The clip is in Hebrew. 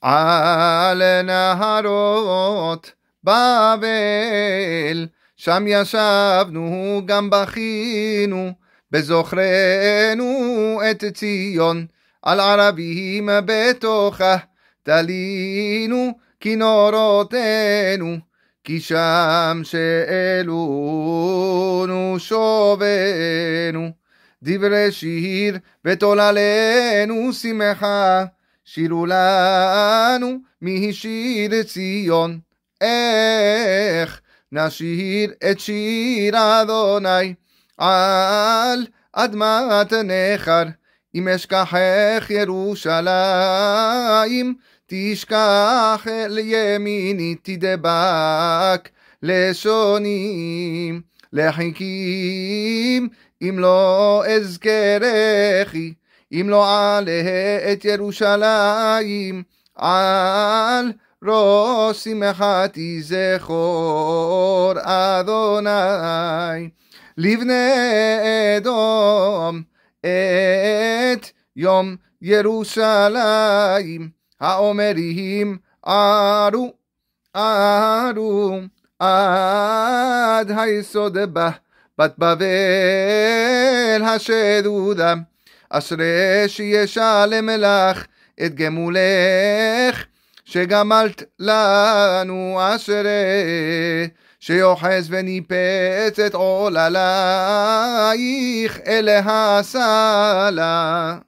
על נהרות בבל, שם ישבנו גם בכינו, בזוכרנו את ציון, על ערבים בתוכה, תלינו כינורותינו, כי שם שאלונו שובנו. דברי שיר ותוללנו שמחה, שירו לנו משיר ציון. איך נשיר את שיר אדוני על אדמת נכר, אם אשכחך ירושלים, תשכח אל ימיני תדבק לשוני לחיקים אם לא אזכרכי אם לא עלה את ירושלים על ראש שמחתי זכור אדוני. לבני אדום את יום ירושלים האומרים ערו ערו עד היסוד בה בת בבל השדודה אשרי שישלם לך את גמולך שגמלת לנו אשרי שיוחז וניפץ את עוללייך אל הסלה